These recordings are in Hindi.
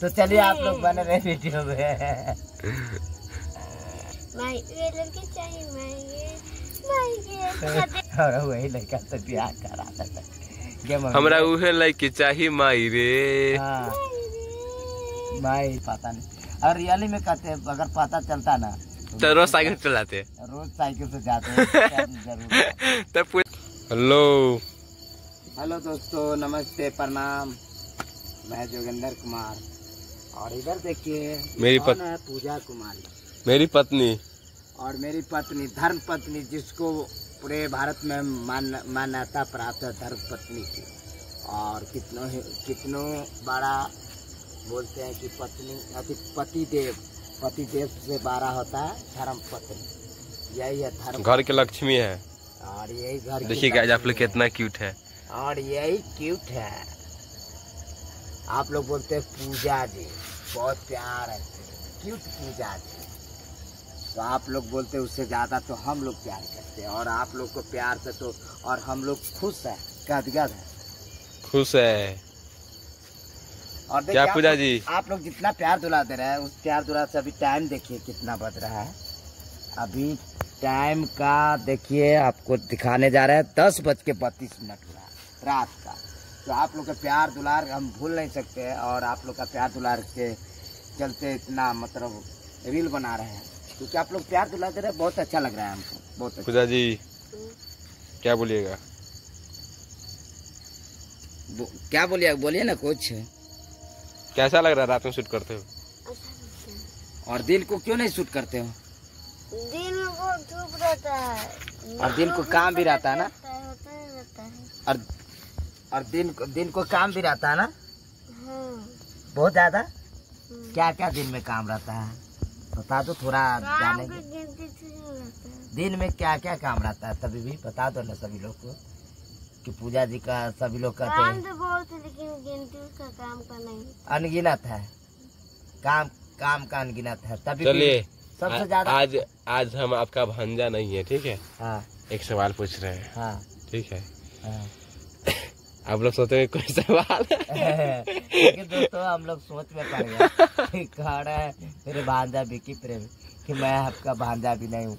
तो चलिए आप लोग बने रहे वीडियो में। माई ये लड़की चाहिए माई ये माई ये। और वही लड़का से ब्याह करा था। हमरा उहे लड़की चाही माई रे। हाँ। भाई पता नहीं। और रियली में कहते हैं अगर पता चलता ना तो रोज साइकिल चलाते। रोज साइकिल से जाते हैं तब पूछ हेलो। हेलो दोस्तों नमस्ते प्रणाम। मैं जोगिंदर कुमार। और इधर देखिए मेरी कौन पत- है पूजा कुमारी? मेरी पत्नी। और मेरी पत्नी धर्म पत्नी जिसको पूरे भारत में मान मान्यता प्राप्त है धर्म पत्नी की। और कितनों ही कितनों बड़ा बोलते हैं कि पत्नी अति पति देव पति देव से बड़ा होता है धर्म पत्नी यही है धर्म। घर के लक्ष्मी है। और यही घर देखिए आप लोग कितना क्यूट है। और यही क्यूट है। आप लोग बोलते हैं पूजा जी बहुत प्यार है क्यूट पूजा जी। तो आप लोग बोलते हैं उससे ज़्यादा तो हम लोग प्यार करते हैं और आप लोग को प्यार से तो और हम लोग खुश है गदगद है। खुश है। और क्या पूजा जी? आप लोग जितना प्यार दुला दे रहे हैं उस प्यार दुला से अभी टाइम देखिए कितना बज रहा है। अभी टाइम का देखिए आपको दिखाने जा रहे हैं दस बज के बत्तीस मिनट हुआ रात का। तो आप लोग का प्यार दुलार हम भूल नहीं सकते हैं और आप लोग का प्यार दुलार के चलते इतना मतलब रील बना रहे हैं। क्योंकि आप लोग प्यार दुला दे रहे हैं बहुत अच्छा लग रहा है हमको बहुत अच्छा। पूजा जी क्या बोलिएगा? बो- क्या बोलिए बोलिए ना कुछ। कैसा लग रहा है रात में शूट करते हो? और दिल को क्यों नहीं शूट करते हो? दिन में बहुत धूप रहता है। और दिन को काम भी रहता है ना? है है। और और दिन को दिन को काम भी रहता है ना? हाँ। बहुत ज़्यादा? हम्म। क्या क्या दिन में काम रहता है? बता दो थोड़ा जाने है। दिन में क्या क्या काम रहता है तभी भी बता दो ना सभी लोग को कि पूजा जी का सभी लोग कहते काम हैं तो बहुत है लेकिन गिनती उसका काम का नहीं। अनगिनत है। काम काम का अनगिनत है। तभी चलिए सबसे ज़्यादा आज आज हम आपका भांजा नहीं है ठीक है? हाँ। एक सवाल पूछ रहे हैं। हाँ। ठीक है? हाँ। आप लोग सोचते हैं कोई सवाल है। दोस्तों हम लोग सोच में पड़ गए कि कह रहे हैं मेरे भांजा विकी प्रेम कि मैं आपका भांजा भी नहीं हूँ।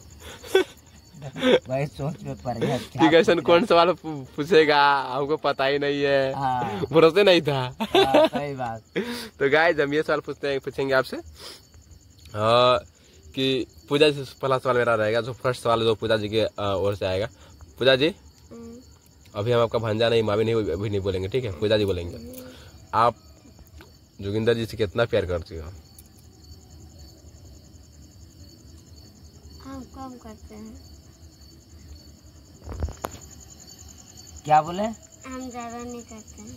वही सोच में पड़ गया ठीक है कौन सवाल पूछेगा? हमको पता ही नहीं है। हाँ। भरोसे नहीं था। हाँ, सही बात। तो गाय हम ये सवाल पूछते हैं पूछेंगे आपसे। कि पूजा जी पहला सवाल मेरा रहेगा जो फ़र्स्ट सवाल जो पूजा जी के ओर से आएगा। पूजा जी? अभी हम आपका भांजा नहीं माँ भी नहीं अभी नहीं बोलेंगे ठीक है? पूजा जी बोलेंगे। आप जोगिंदर जी से कितना प्यार करती हो? हम कम करते हैं। क्या बोले? हम ज़्यादा नहीं करते हैं।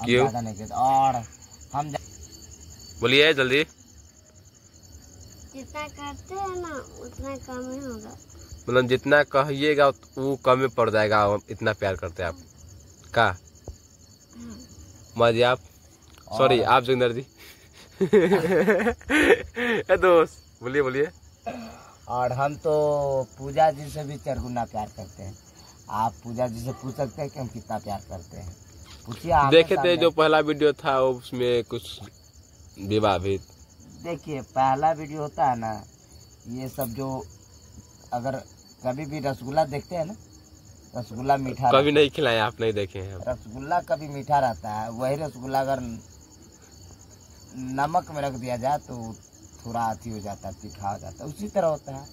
हम क्यों? ज़्यादा नहीं कहते और हम बोलिए जल्दी। जितना करते हैं ना उतना कम ही होगा। मतलब जितना कहिएगा वो कम में पड़ जाएगा इतना प्यार करते हैं आप। का? हाँ माँ जी आप? सॉरी आप जोगिंदर जी। दोस्त बोलिए बोलिए। और हम तो पूजा जी से भी चरगुना प्यार करते हैं। आप पूजा जी से पूछ सकते हैं कि हम कितना प्यार करते हैं। पूछिए आमने देखे थे जो पहला वीडियो था उसमें कुछ विवाह भी देखिए पहला वीडियो होता है ना ये सब जो अगर कभी भी रसगुल्ला देखते हैं ना? रसगुल्ला मीठा कभी नहीं खिलाए आप नहीं देखे हैं। रसगुल्ला कभी मीठा रहता है। वही रसगुल्ला अगर नमक में रख दिया जाए तो थोड़ा अथी हो जाता है तीखा हो जाता है। उसी तरह होता है।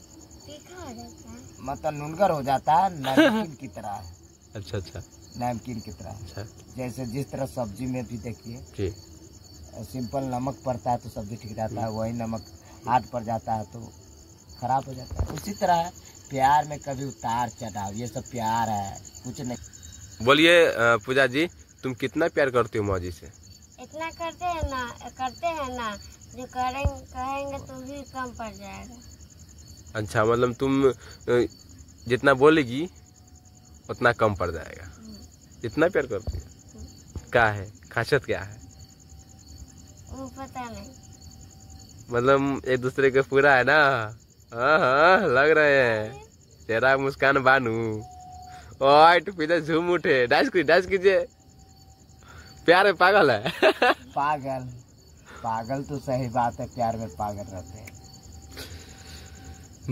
तीखा हो जाता है। मतलब नुनगर हो जाता है नमकीन की तरह है। अच्छा अच्छा। नमकीन की तरह अच्छा। जैसे जिस तरह सब्ज़ी में भी देखिए सिंपल नमक पड़ता है तो सब्ज़ी ठीक रहता है वही नमक हाथ पड़ जाता है तो खराब हो जाता है। उसी तरह है। प्यार में कभी उतार चढ़ाव ये सब प्यार है कुछ नहीं। बोलिए पूजा जी तुम कितना प्यार करती हो मौजी से? इतना करते हैं ना करते हैं ना जो करेंगे कहेंगे तो भी कम पड़ जाएगा। अच्छा मतलब तुम जितना बोलेगी उतना कम पड़ जाएगा। इतना प्यार करती हो? क्या है? खासियत क्या है? वो पता नहीं। मतलब एक दूसरे के पूरा है ना? हाँ हाँ लग रहे हैं। तेरा मुस्कान बानू। ओए तू पीछे झूम उठे। डांस कीजिए डांस कीजिए। प्यार में पागल है। पागल। पागल तो सही बात है प्यार में पागल रहते हैं।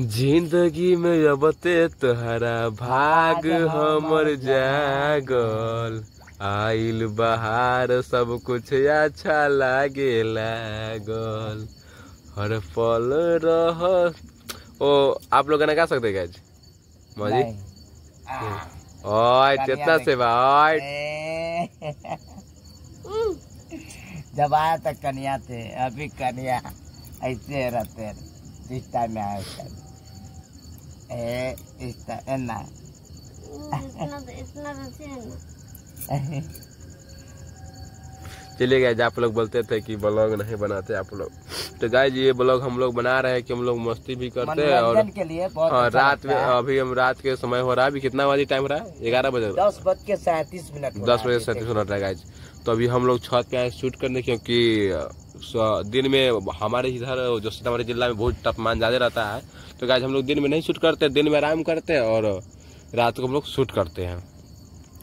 ज़िंदगी में अबते तोहरा भाग हमर जागल। आइल बहार सब कुछ अच्छा लागे लागल। हर पल रह ओ आप लोग गाना गा सकते हैं आज? मौजी ओए कन्या कितना से भाई जब आया तक कन्या थे अभी कन्या ऐसे रहते इस टाइम में आया ए इस टाइम ना। इतना तो इतना तो थे चलिए गाइज़ आप लोग बोलते थे कि ब्लॉग नहीं बनाते आप लोग। तो गाइज़ ये ब्लॉग हम लोग बना रहे हैं कि हम लोग मस्ती भी करते हैं और के लिए बहुत हाँ, अच्छा रात में अभी हम रात के समय हो रहा है। अभी कितना बजे टाइम रहा है? ग्यारह बजे दस बज के सैंतीस मिनट दस बजे सैंतीस मिनट है गाइज़ तो अभी हम लोग छत पे आए शूट करने क्योंकि दिन में हमारे इधर जो सीतामढ़ी जिला में बहुत तापमान ज़्यादा रहता है। तो गाइज़ हम लोग दिन में नहीं शूट करते दिन में आराम करते हैं और रात को हम लोग शूट करते हैं।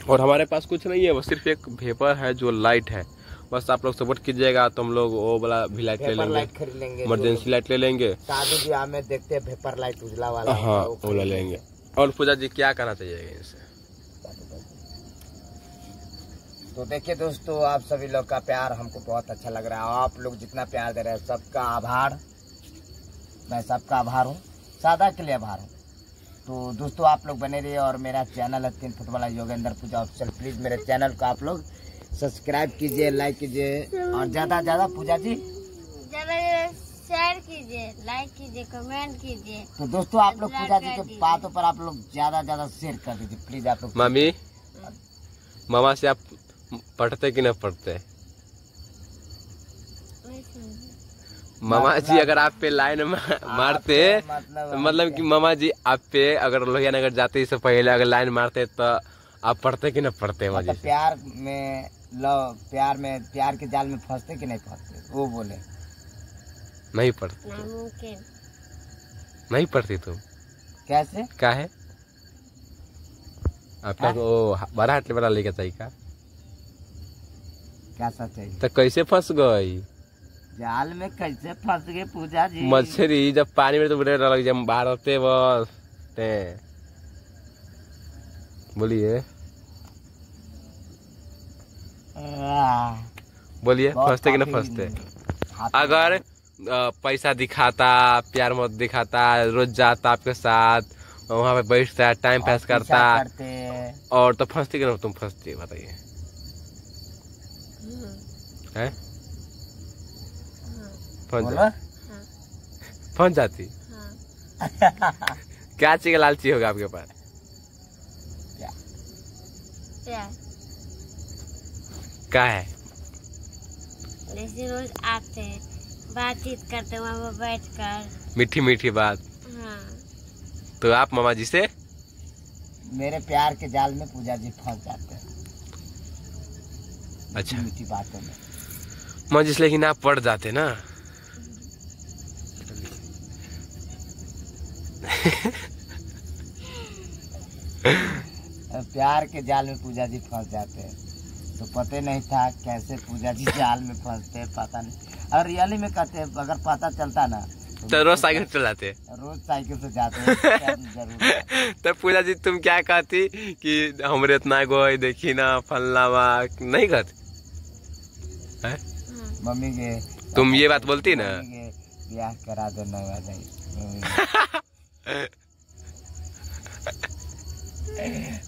और हमारे पास कुछ नहीं है वो सिर्फ़ एक भेपर है जो लाइट है। बस आप लोग सपोर्ट कीजिएगा तो हम लोग वो वाला भी लाइट ले लेंगे। इमरजेंसी लाइट ले लेंगे। शादी ब्याह में देखते हैं पेपर लाइट उजला वाला हाँ वो ले लेंगे। और पूजा जी क्या कहना चाहिए इनसे? तो देखिए दोस्तों आप सभी लोग का प्यार हमको बहुत अच्छा लग रहा है। आप लोग जितना प्यार दे रहे हैं सबका आभार। मैं सबका आभार हूँ सादा के लिए आभार हूँ। तो दोस्तों आप लोग बने रहिए और मेरा चैनल है तीन फुट वाला योगेंद्र पूजा ऑफिशियल। प्लीज़ मेरे चैनल को आप लोग सब्सक्राइब कीजिए लाइक कीजिए और ज़्यादा ज़्यादा पूजा जी। ज़्यादा ज़्यादा शेयर कीजिए लाइक कीजिए कमेंट कीजिए। तो दोस्तों आप लोग पूजा जी के बातों पर आप लोग ज़्यादा ज़्यादा शेयर कर दीजिए प्लीज़ आप लोग। मम्मी मामा से आप पढ़ते कि नहीं पढ़ते? मामा जी अगर आप पे लाइन मारते मतलब मतलब कि मामा जी आप पे अगर लोहिया नगर जाते इससे पहले अगर लाइन मारते तो आप पढ़ते कि नहीं पढ़ते मामा जी मतलब प्यार में लव प्यार में प्यार के जाल में फंसते कि नहीं फंसते? वो बोले। नहीं पढ़ते नामुमकिन नहीं पढ़ती तुम। कैसे? क्या है? आपका वो बड़ा हाट वाला लेके चाहिए का? क्या सच है तो कैसे फंस गई? जाल में कैसे फंस गए पूजा जी मछली जब पानी में तो बुरे लग जब बाहर होते बस ते। बोलिए। बोलिए फंसते कि काफ़ी फंसते? अगर पैसा दिखाता प्यार मत दिखाता रोज जाता आपके साथ वहाँ पे बैठता टाइम पास करता और तो फंसती कि नहीं तुम फंसती बताइए। हाँ, फंस जा- फंस जाती? हाँ। क्या चीज़ का लालची होगा आपके पास? क्या है? जैसे रोज आते हैं बातचीत करते वहाँ पर बैठ कर मीठी मीठी बात। हाँ। तो आप मामा जी से? मेरे प्यार के जाल में पूजा जी फंस जाते हैं। अच्छा। मीठी मीठी बातों में। मामा जी से लेकिन आप पढ़ जाते ना? प्यार के जाल में पूजा जी फंस जाते हैं। तो पते नहीं था कैसे पूजा जी जाल में फंसते पता नहीं। और रियली में कहते अगर पता चलता ना तो रोज साइकिल चलाते। रोज साइकिल से जाते हैं है। तो पूजा जी तुम क्या कहती कि हमरे इतना गोई देखी ना फलना बा नहीं कहती? मम्मी के तुम ये बात बोलती ना। ब्याह करा दो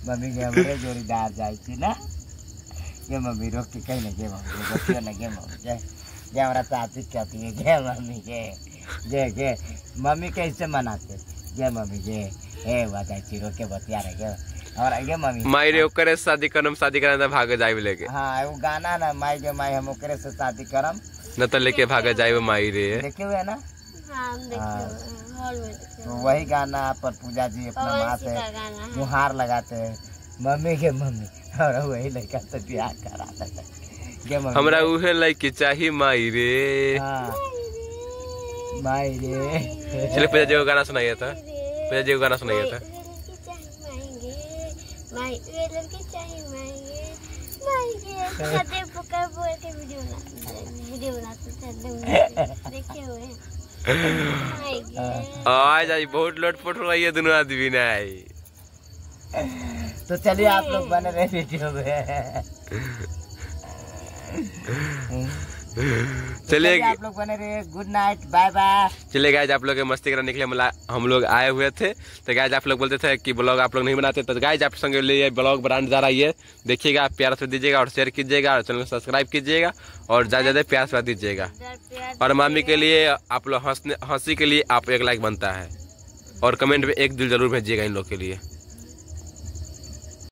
मम्मी के- हमरे जोड़ीदार जाए ना? ये मम्मी रोक के कहीं ना गे मम्मी रोकियो ना गे मम्मी गे गे हमारा साथी कहती है गे मम्मी गे गे गे मम्मी कैसे मनाते गे मम्मी गे ए बताई थी रोके बतिया रहे गे हमारा गे मम्मी मायरे ओकरे शादी करम शादी कराना भागे जाए लेके हाँ वो गाना ना माई गे माई हम ओकरे से शादी करम न तो लेके भागे जाए मायरे देखे हुए ना हाँ देखे हाँ। हॉल में तो वही गाना पर पूजा जी अपना माँ से है मुहार लगाते हैं मम्मी के मम्मी और वही लड़का से ब्याह कराते हैं हमरा उहे लड़की चाहिए मायरे हाँ माई रे चले पूजा जी को गाना सुनाइए था पूजा जी को गाना सुनाइए था माई आज आज बहुत लोटपोट हो रही है दोनों आदमी नहीं तो चलिए आप लोग बने रहे वीडियो में। चलिए चलिए आप लोग बने रहे गुड नाइट बाय बाय चलिए गाइज़ आप लोग मस्ती करने के लिए हम लोग आए हुए थे। तो गाइज़ आप लोग बोलते थे कि ब्लॉग आप लोग नहीं बनाते। तो गाइज़ आप संग लिए ब्लॉग बनाने जा रहा है। ये देखिएगा आप प्यार से दीजिएगा और शेयर कीजिएगा और चैनल को सब्सक्राइब कीजिएगा और ज़्यादा ज़्यादा प्यार से दीजिएगा। और मामी के लिए आप लोग हंसने हँसी के लिए आप एक लाइक बनता है। और कमेंट में एक दिल ज़रूर भेजिएगा इन लोग के लिए।